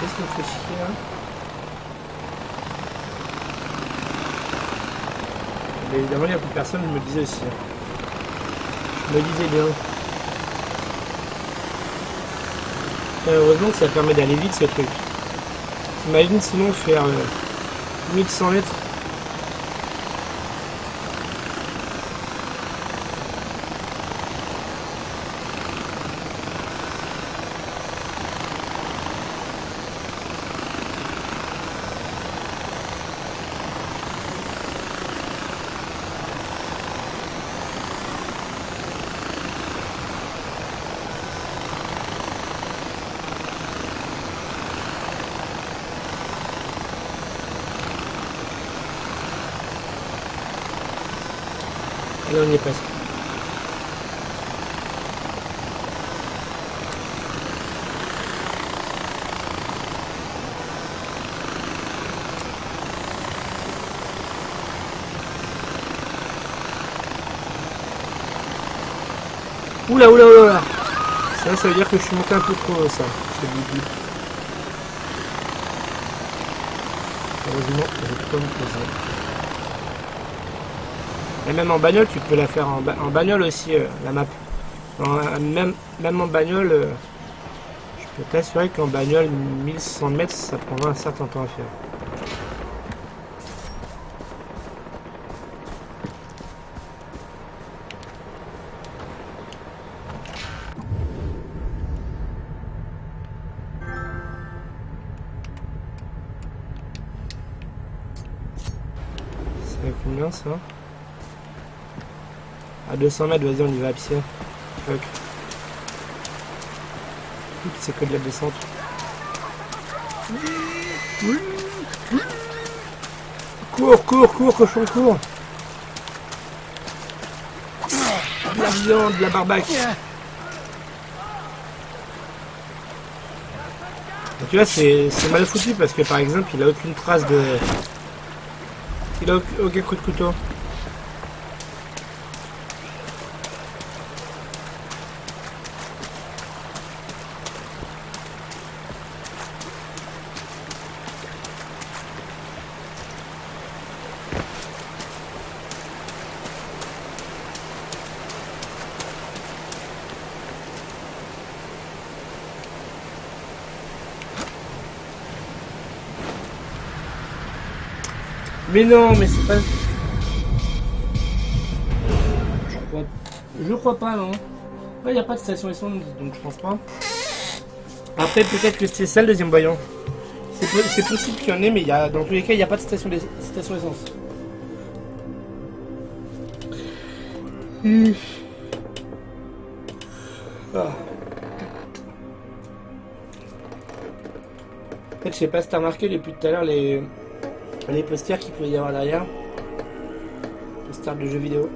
Qu'est-ce qui fait chier là Mais évidemment, il n'y a plus personne, je me disais aussi. Je me disais bien. Et heureusement que ça permet d'aller vite ce truc. T'imagines sinon faire euh, 1100 mètres On y est presque. Oula, oula, oula, oula. Ça, ça veut dire que je suis monté un peu trop, ça. ce bip Heureusement, je peux pas me poser. Et même en bagnole, tu peux la faire en, ba- en bagnole aussi, euh, la map. Même, même en bagnole, euh, je peux t'assurer qu'en bagnole, 1100 mètres, ça prendra un certain temps à faire. Fait combien ça? À 200 mètres, vas-y, on y va à pied. Fuck. C'est que de la descente. Cours, cours, cours, cochon, cours De la viande, de la barbaque Tu vois, c'est mal foutu parce que par exemple, il a aucune trace de... Il a aucun coup de couteau. Mais non, mais c'est pas. Je crois, je crois pas, non. Il n'y a pas de station essence, donc je pense pas. Après, peut-être que c'est ça le deuxième voyant. C'est po- c'est possible qu'il y en ait, mais il y a, dans tous les cas, il n'y a pas de station, station essence. Hmm. Ah. En fait, je sais pas si t'as remarqué depuis tout à l'heure les, les posters qu'il pouvait y avoir derrière. Posters de jeux vidéo.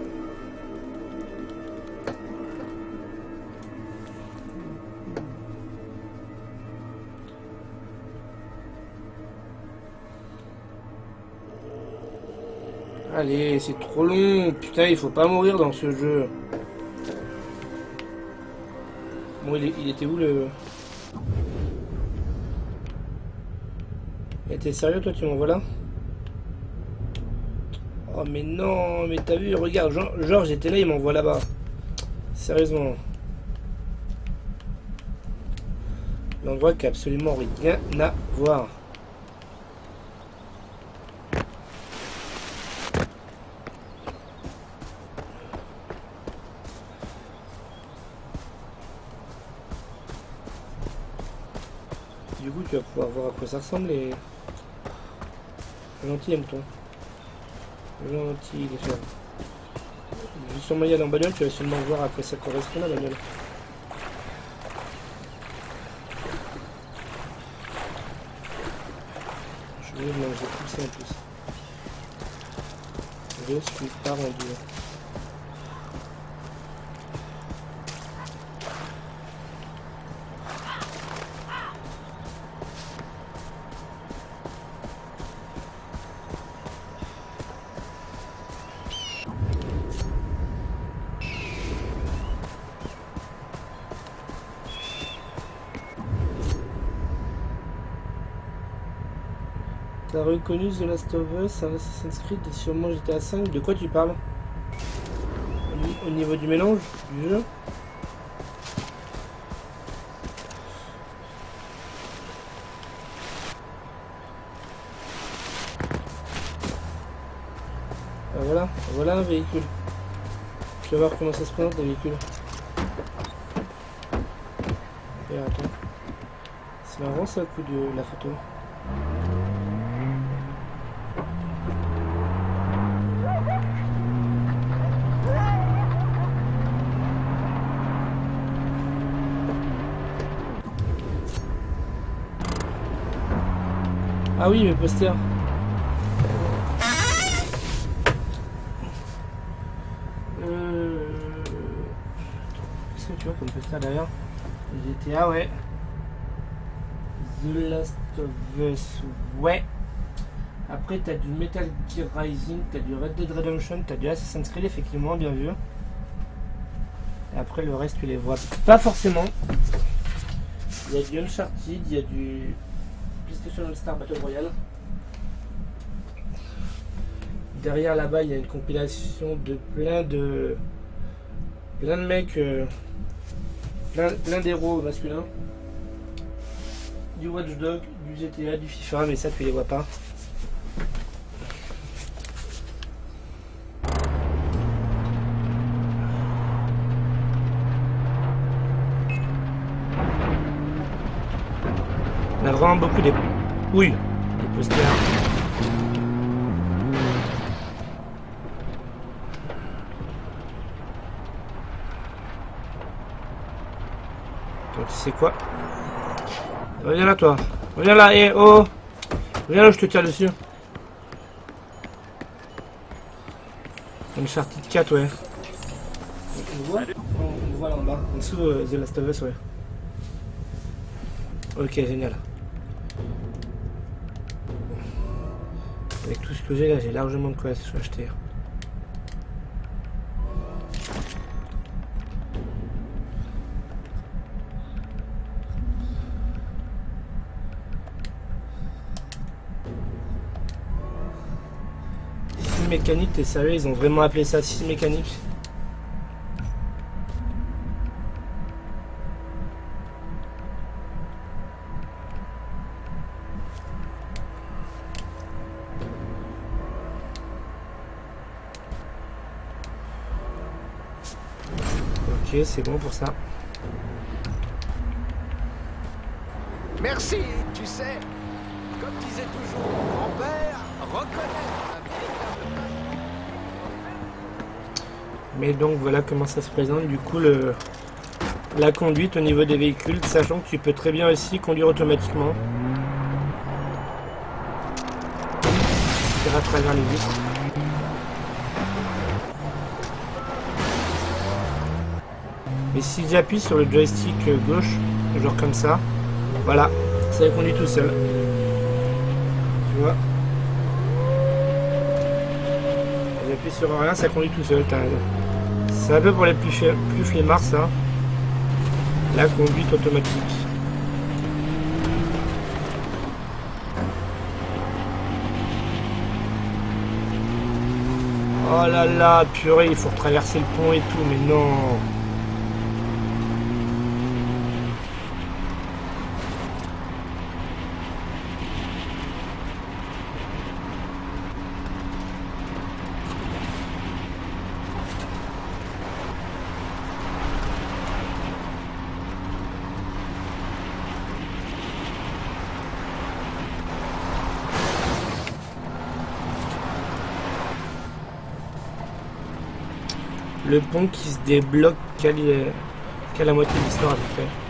Allez, c'est trop long. Putain, il faut pas mourir dans ce jeu. Bon, il, était où le... Mais t'es sérieux, toi, tu m'envoies là? Oh, mais non, mais t'as vu, regarde, Georges était là, il m'envoie là-bas. Sérieusement. L'endroit qui a absolument rien à voir. Du coup, tu vas pouvoir voir à quoi ça ressemble et... Gentil, aime-toi. Gentil, frères. Je vais sûrement y bagnole, tu vas sûrement voir à quoi ça correspond la bagnole. Je vais manger tout ça en plus. Je suis pas rendu. Reconnu The Last of Us, Assassin's Creed et sûrement GTA 5. De quoi tu parles? Au, ni- au niveau du mélange du jeu? Ah, voilà, voilà un véhicule. Je vais voir comment ça se présente le véhicule. Et attends. C'est marrant ça le coup de la photo. Ah oui, mes posters. Euh... Qu'est-ce que tu vois comme poster derrière? GTA, ouais. The Last of Us, ouais. Après, t'as du Metal Gear Rising, t'as du Red Dead Redemption, t'as du Assassin's Creed, effectivement, bien vu. Et après, le reste, tu les vois pas forcément. Il y a du Uncharted, il y a du PlayStation All-Star Battle Royale. Derrière là-bas, il y a une compilation de plein de plein de mecs, euh, plein, plein d'héros masculins. Du Watch Dog, du GTA, du FIFA, mais ça tu les vois pas. Vraiment beaucoup des... Oui, des posters. Toi, tu sais quoi Reviens là, toi. Reviens là, et oh Reviens là, je te tire dessus. Uncharted 4, ouais. On le voit on, là en bas, en dessous euh, The Last of Us, ouais. Ok, génial. Avec tout ce j'ai là, j'ai largement de quoi acheter. Scie mécanique, t'es sérieux Ils ont vraiment appelé ça scie mécanique Ok, c'est bon pour ça. Merci, tu sais. Comme disait toujours mon grand-père, reconnaître Mais donc voilà comment ça se présente du coup le la conduite au niveau des véhicules, sachant que tu peux très bien aussi conduire automatiquement. À travers les vitres. Et si j'appuie sur le joystick gauche, genre comme ça, voilà, ça conduit tout seul. Tu vois J'appuie sur rien, ça conduit tout seul. C'est un peu pour les plus, plus flemmards ça. La conduite automatique. Oh là là, purée, il faut traverser le pont et tout, mais non. Le pont qui se débloque qu'à la moitié de l'histoire à peu près.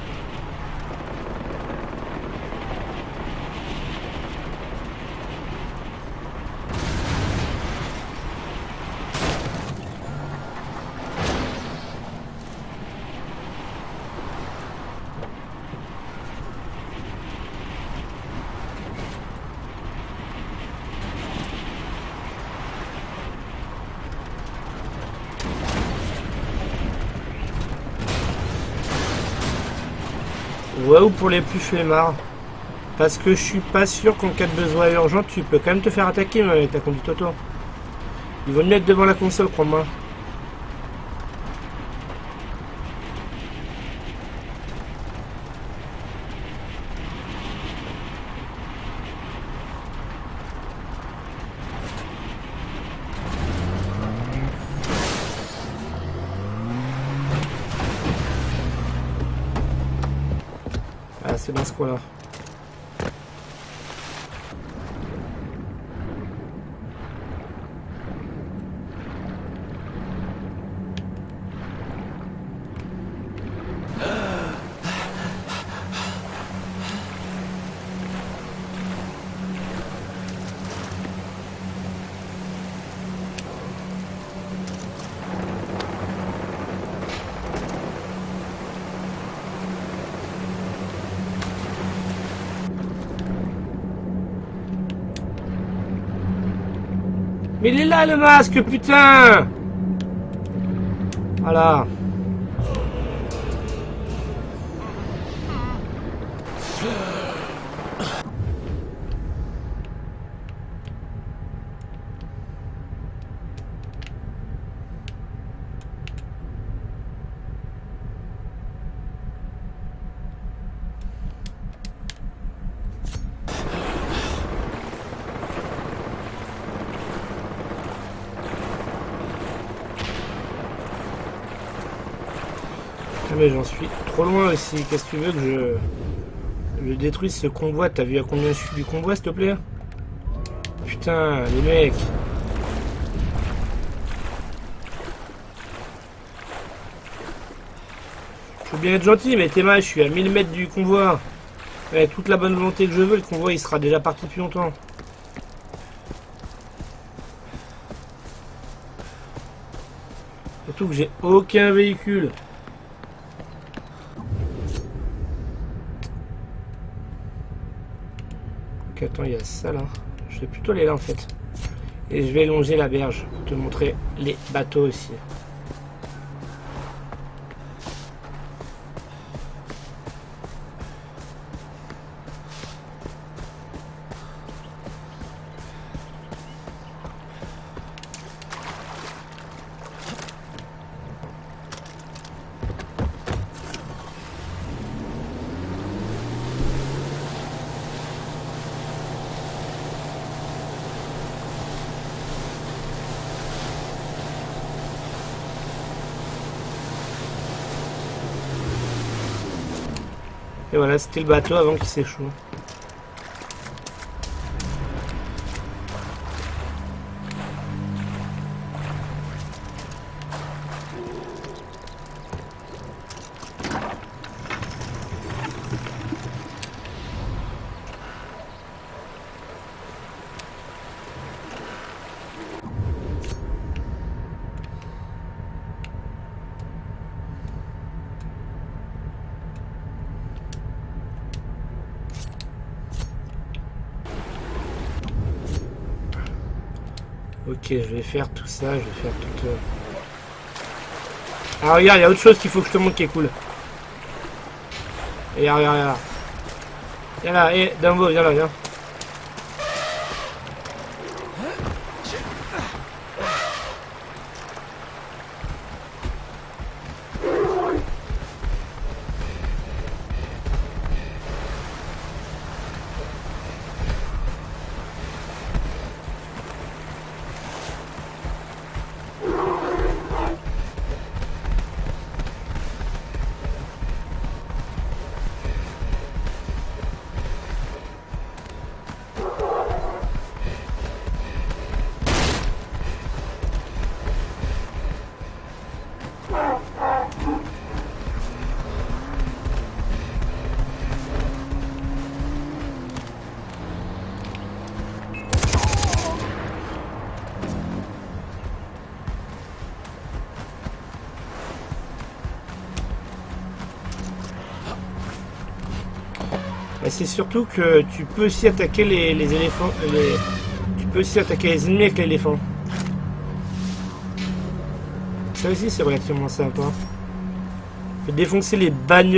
Ouais, ou pour les plus flemmards. Parce que je suis pas sûr qu'en cas de besoin urgent, tu peux quand même te faire attaquer même avec ta conduite auto. Il vaut mieux être devant la console, crois-moi. C'est dans ce coin-là. Mais il est là le masque, putain Voilà. Mais j'en suis trop loin aussi. Qu'est-ce que tu veux que je... je détruise ce convoi? T'as vu à combien je suis du convoi, s'il te plaît? Putain, les mecs. Je veux bien être gentil, mais t'es mal, je suis à 1000 mètres du convoi. Avec toute la bonne volonté que je veux, le convoi il sera déjà parti depuis longtemps. Surtout que j'ai aucun véhicule. Attends, il y a ça là. Je vais plutôt aller là en fait. Et je vais longer la berge pour te montrer les bateaux aussi. Et voilà, c'était le bateau avant qu'il s'échoue. Ok, je vais faire tout ça, je vais faire tout... euh. Ah regarde, il y a autre chose qu'il faut que je te montre qui est cool. Regarde, regarde, regarde. Viens là, hé, Dumbo, viens là, viens. C'est surtout que tu peux aussi attaquer les, éléphants. Les... Tu peux aussi attaquer les ennemis avec l'éléphant. Ça aussi c'est relativement sympa. Tu défoncer les bagnoles.